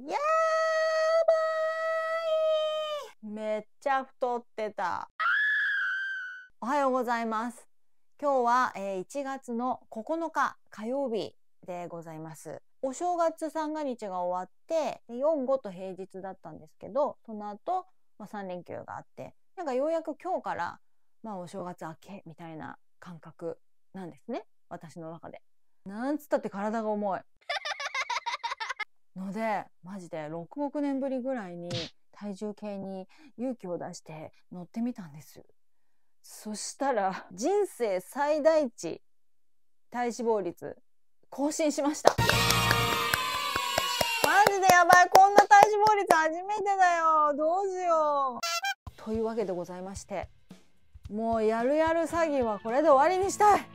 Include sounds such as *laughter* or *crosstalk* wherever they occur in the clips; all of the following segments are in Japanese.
やばいめっちゃ太ってた。おはようございます。今日は、えー、1月の9日火曜日でございます。お正月三が日が終わって4、5と平日だったんですけど、その後、まあ、3連休があって、なんかようやく今日から、まあ、お正月明けみたいな感覚なんですね。私の中で。なんつったって体が重い。のでマジで6億年ぶりぐらいに体重計に勇気を出して乗ってみたんですそしたら人生最大値体脂肪率更新しました。マジでやばいこんな体脂肪率初めてだよ。どうしよう。というわけでございましてもうやるやる詐欺はこれで終わりにしたい。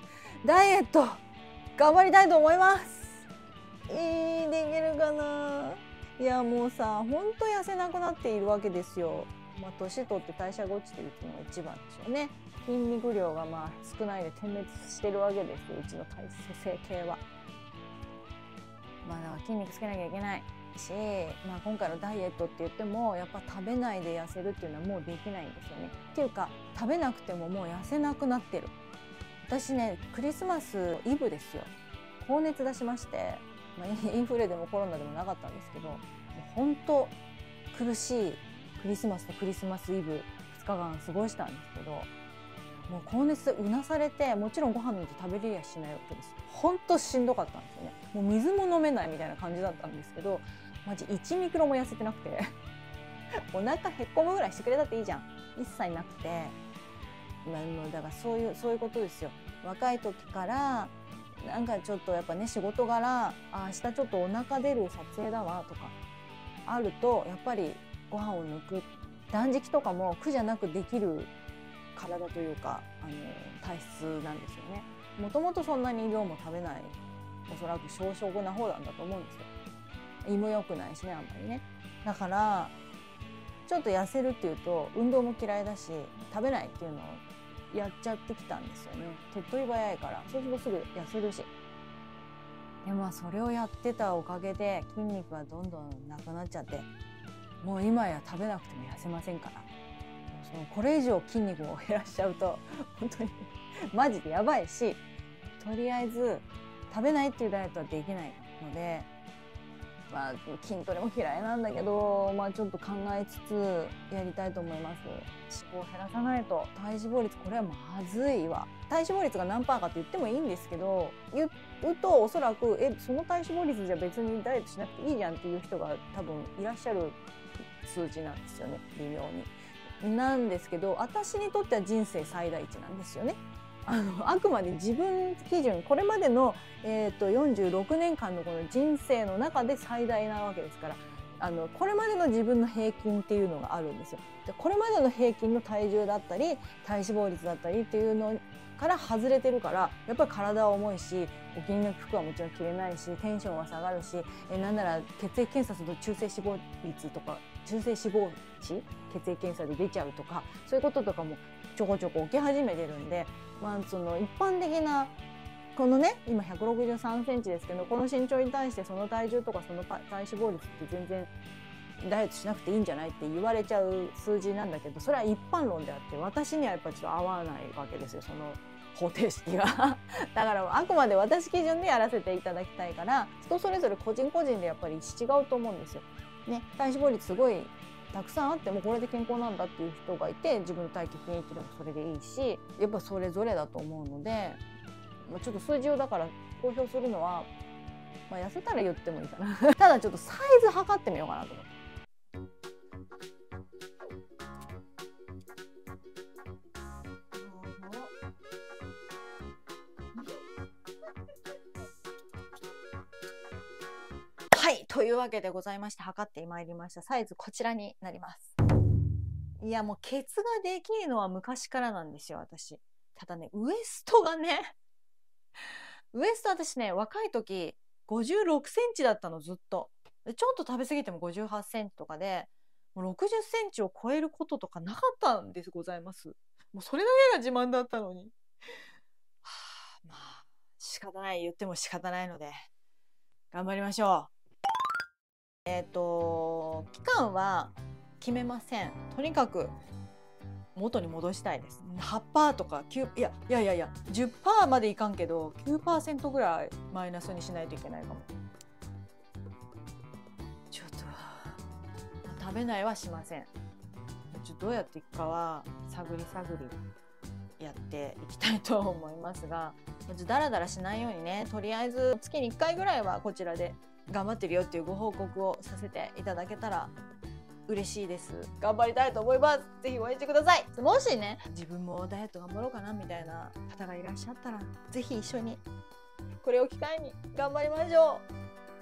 ダイエット頑張りたいと思います。えー、できるかないやもうさほんと痩せなくなっているわけですよ。まあ、年取って代謝が落ちてるっていうのが一番ですよね。筋肉量がまあ少ないで点滅してるわけですようちの体組成計は。まあだから筋肉つけなきゃいけないし、まあ、今回のダイエットって言ってもやっぱ食べないで痩せるっていうのはもうできないんですよね。っていうか食べなくてももう痩せなくなってる。私ねクリスマスイブですよ高熱出しましてまあ、*laughs* インフレでもコロナでもなかったんですけど本当苦しいクリスマスとクリスマスイブ2日間過ごしたんですけどもう高熱うなされてもちろんご飯なんて食べれやしないわけです。本当しんどかったんですよね。もう水も飲めないみたいな感じだったんですけどマジ1ミクロも痩せてなくて *laughs* お腹へっこむぐらいしてくれたっていいじゃん。一切なくて。だからそういうそういうことですよ。若い時からなんかちょっとやっぱね仕事柄あ明日ちょっとお腹出る撮影だわとかあるとやっぱりご飯を抜く断食とかも苦じゃなくできる体というかあの体質なんですよね。もともとそんなに量も食べないおそらく小食な方なんだと思うんですよ。胃も良くないしねあんまりね。だからちょっと痩せるっていうと運動も嫌いだし食べないっていうのをやっちゃってきたんですよね。手っ取り早いから。そうするとすぐ痩せるし。でまあそれをやってたおかげで筋肉がどんどんなくなっちゃってもう今や食べなくても痩せませんから。そのこれ以上筋肉を減らしちゃうと本当にマジでやばいしとりあえず食べないっていうダイエットはできないのでまあ、筋トレも嫌いなんだけど、まあ、ちょっと考えつつやりたいと思います。脂肪を減らさないと。体脂肪率これはまずいわ。体脂肪率が何パーかって言ってもいいんですけど言うとおそらくえその体脂肪率じゃ別にダイエットしなくていいじゃんっていう人が多分いらっしゃる数字なんですよね。微妙に。なんですけど私にとっては人生最大値なんですよね。あのあくまで自分基準これまでの、えーと、46年間のこの人生の中で最大なわけですからあのこれまでの自分の平均っていうのがあるんですよ。でこれまでの平均の体重だったり体脂肪率だったりっていうのから外れてるからやっぱり体は重いしお気に入りの服はもちろん着れないしテンションは下がるしえなんなら血液検査すると中性脂肪率とか中性脂肪値血液検査で出ちゃうとかそういうこととかもちょこちょこ起き始めてるんでまあ、その一般的なこのね今163センチですけどこの身長に対してその体重とかその体脂肪率って全然ダイエットしなくていいんじゃないって言われちゃう数字なんだけどそれは一般論であって私にはやっぱちょっと合わないわけですよその方程式が *laughs* だからあくまで私基準でやらせていただきたいから人それぞれ個人個人でやっぱり違うと思うんですよ。ね、体脂肪率すごいたくさんあってもこれで健康なんだっていう人がいて自分の体型気に入ってればそれでいいしやっぱそれぞれだと思うので、ちょっと数字をだから公表するのは、まあ、痩せたら言ってもいいかな *laughs* ただちょっとサイズ測ってみようかなと思って。というわけでございまして測ってまいりました。サイズこちらになります。いやもうケツができるのは昔からなんですよ私。ただねウエストがね *laughs* ウエスト私ね若い時56センチだったのずっと。ちょっと食べ過ぎても58センチとかでもう60センチを超えることとかなかったんですございます。もうそれだけが自慢だったのに。はあまあ仕方ない。言っても仕方ないので頑張りましょう。えっ、と期間は決めません。とにかく元に戻したいです。8%とか9いやいやいやいや10%までいかんけど9%ぐらいマイナスにしないといけないかも。ちょっと食べないはしません。ちょどうやっていくかは探り探りやっていきたいと思いますがだらだらしないようにね。とりあえず月に1回ぐらいはこちらで頑張ってるよっていうご報告をさせていただけたら嬉しいです。頑張りたいと思います。ぜひ応援してください。もしね自分もダイエット頑張ろうかなみたいな方がいらっしゃったらぜひ一緒にこれを機会に頑張りましょ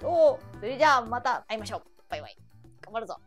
う。おそれじゃあまた会いましょう。バイバイ。頑張るぞ